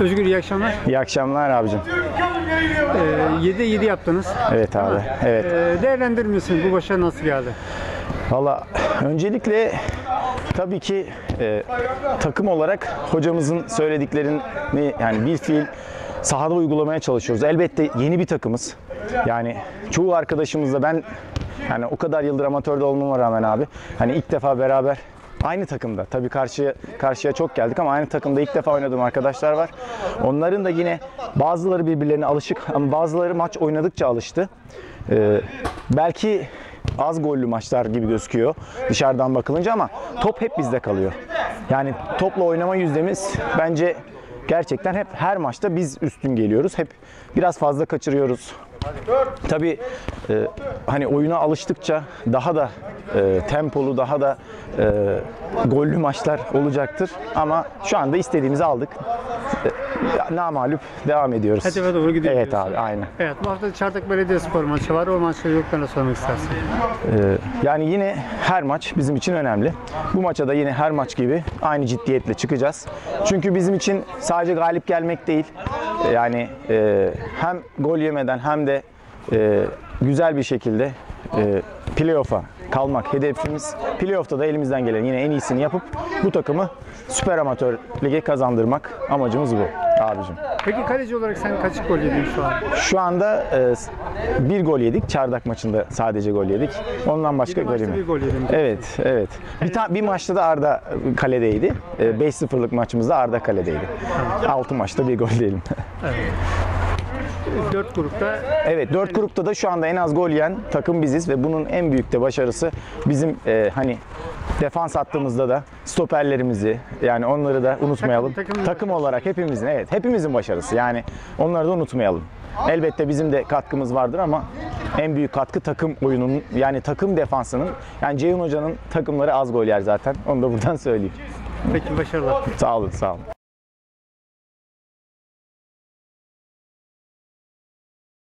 Özgür iyi akşamlar. İyi akşamlar abicim. Ee, 7'de 7 yaptınız. Evet abi. Evet. Ee, değerlendirir misin bu başarı nasıl geldi? Valla öncelikle tabii ki e, takım olarak hocamızın söylediklerini yani bir fiil sahada uygulamaya çalışıyoruz. Elbette yeni bir takımız. Yani çoğu arkadaşımızla ben yani o kadar yıldır amatörde olmama rağmen abi hani ilk defa beraber aynı takımda tabii karşıya karşıya çok geldik ama aynı takımda ilk defa oynadığım arkadaşlar var. Onların da yine bazıları birbirlerine alışık ama bazıları maç oynadıkça alıştı. Ee, belki az gollü maçlar gibi gözüküyor dışarıdan bakılınca ama top hep bizde kalıyor. Yani topla oynama yüzdemiz bence gerçekten hep her maçta biz üstün geliyoruz. Hep biraz fazla kaçırıyoruz. Tabii e, hani oyuna alıştıkça daha da e, tempolu, daha da e, gollü maçlar olacaktır. Ama şu anda istediğimizi aldık. E, namalup devam ediyoruz. Hedefe doğru gidiyor Evet abi, aynen. Evet bu hafta Çardak Belediyespor maçı var. O maçları yoklarına sormak istersin. Ee, yani yine her maç bizim için önemli. Bu maça da yine her maç gibi aynı ciddiyetle çıkacağız. Çünkü bizim için sadece galip gelmek değil, e, yani e, hem gol yemeden hem de e, güzel bir şekilde e, playoff'a kalmak hedefimiz. Playoff'ta da elimizden gelen yine en iyisini yapıp bu takımı Süper Amatör Ligi kazandırmak amacımız bu abicim. Peki kaleci olarak sen kaç gol yedin şu an? Şu anda e, bir gol yedik. Çardak maçında sadece gol yedik. Ondan başka gol yemedik. bir gol yedin. Evet, evet. Bir, ta- bir maçta da Arda kaledeydi. Ee, 5-0'lık maçımızda Arda kaledeydi. 6 maçta bir gol diyelim. 4 grupta evet, 4 grupta da şu anda en az gol yiyen takım biziz ve bunun en büyük de başarısı bizim e, hani defans attığımızda da stoperlerimizi yani onları da unutmayalım. Takım- takım olarak hepimizin evet hepimizin başarısı. Yani onları da unutmayalım. Elbette bizim de katkımız vardır ama en büyük katkı takım oyununun yani takım defansının yani Ceyhun Hoca'nın takımları az gol yer zaten. Onu da buradan söyleyeyim. peki başarılar. Sağ olun, sağ olun.